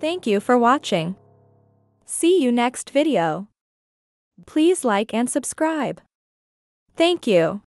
Thank you for watching. See you next video. Please like and subscribe. Thank you.